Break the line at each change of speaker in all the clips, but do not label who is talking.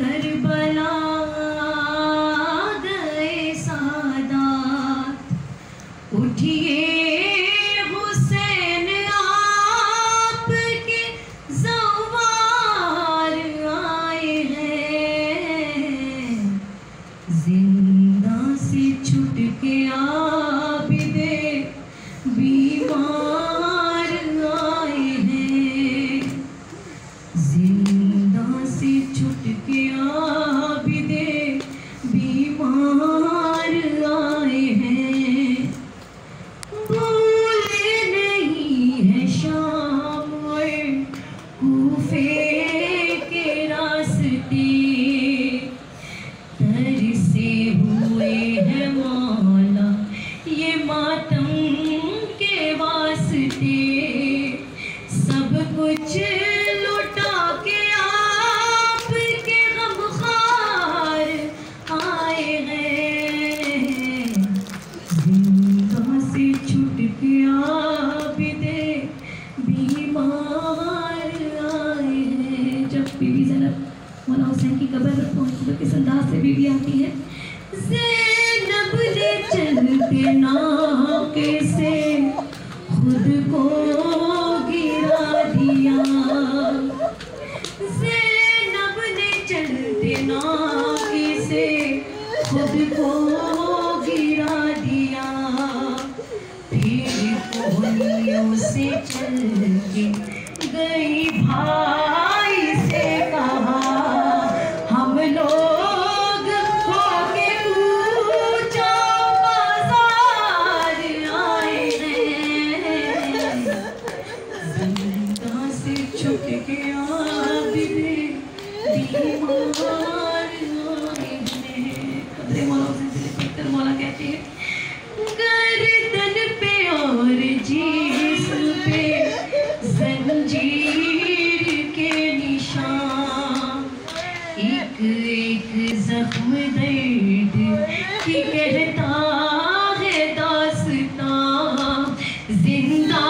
Karbala गए सादात उठिए के से छुट के जब बीबी जनब मौला हुसैन की कबर पहुँचती तो किस अंदाज से बीबी आती है। जख्म दर्द की कहता है दास्तां जिंदा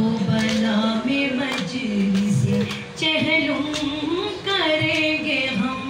बना में मजलिस चहलूम करेंगे हम।